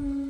Mm-hmm.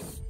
Peace.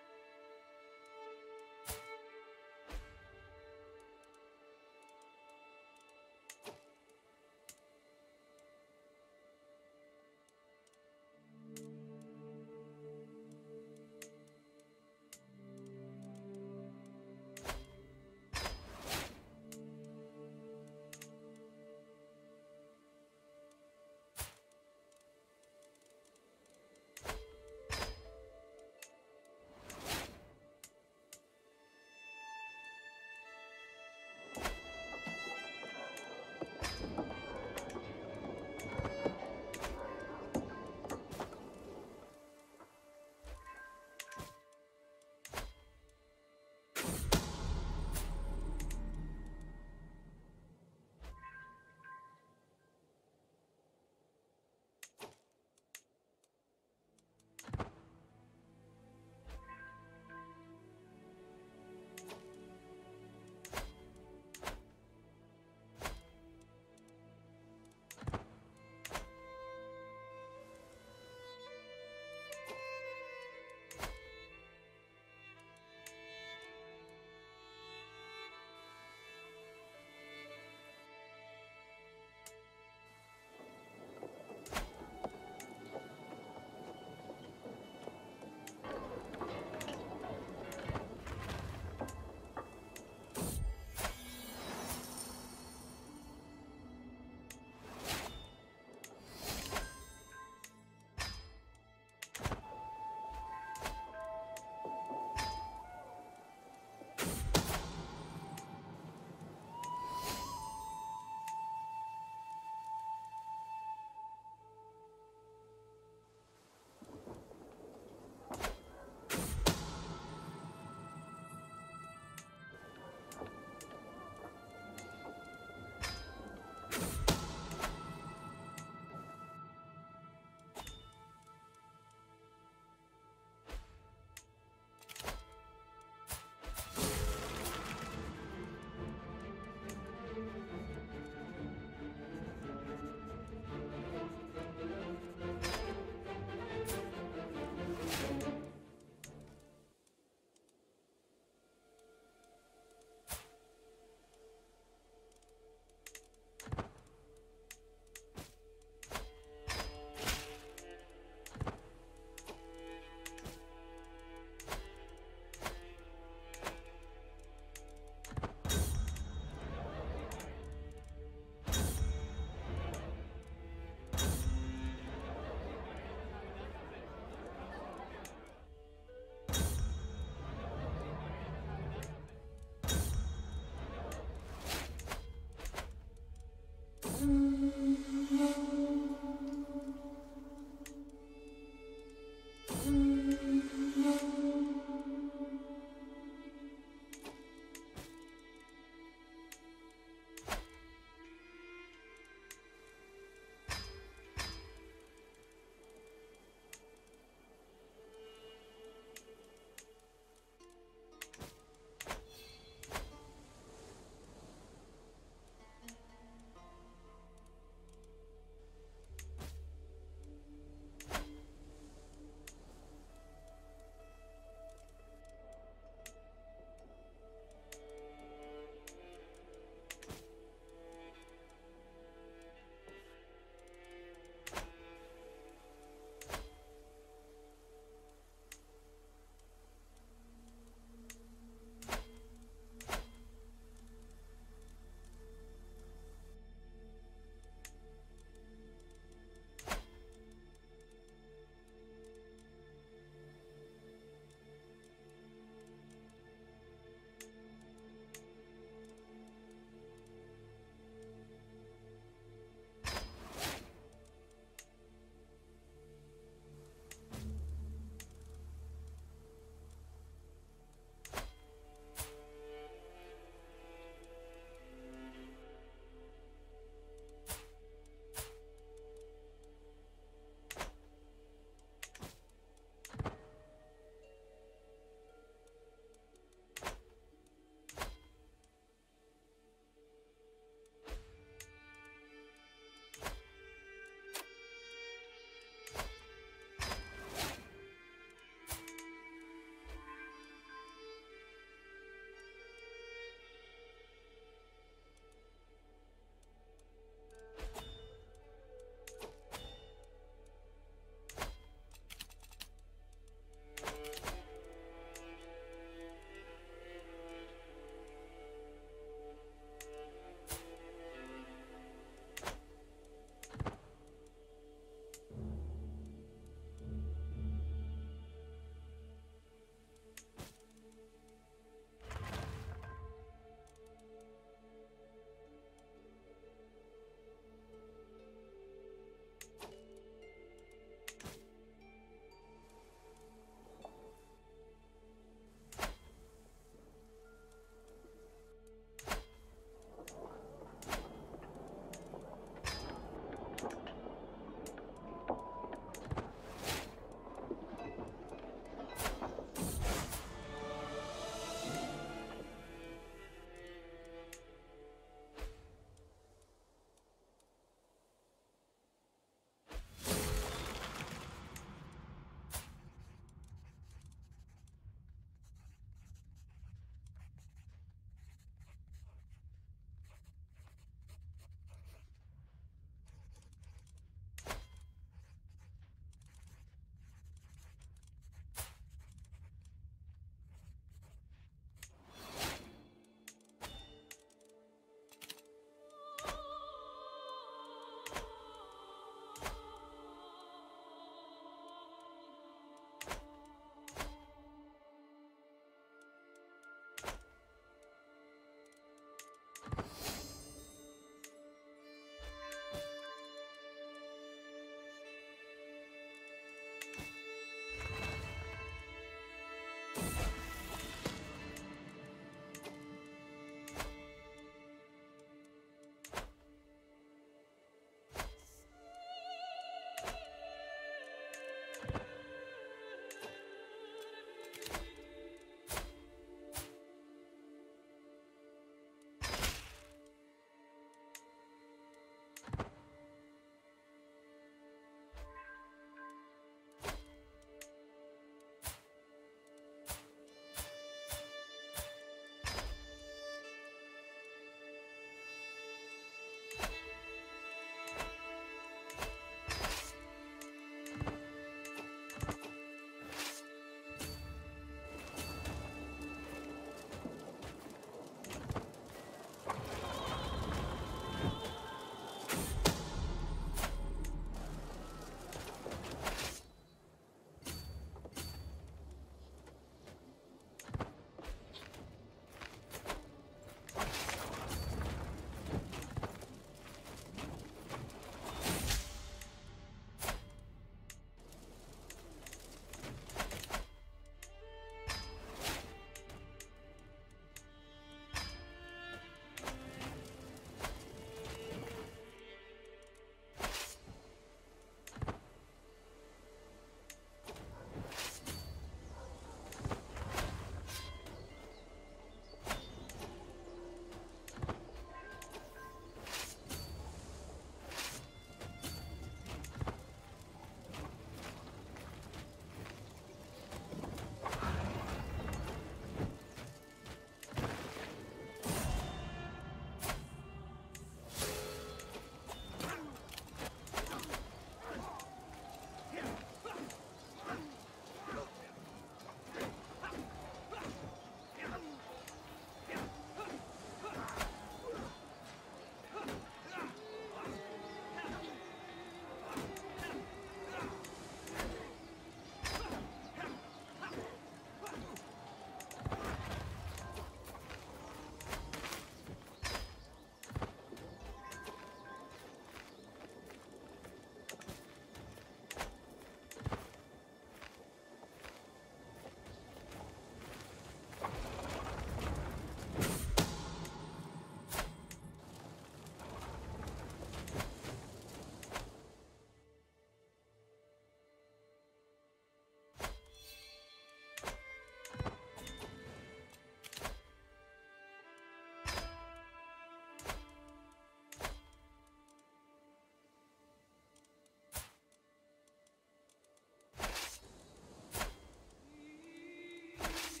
Easy.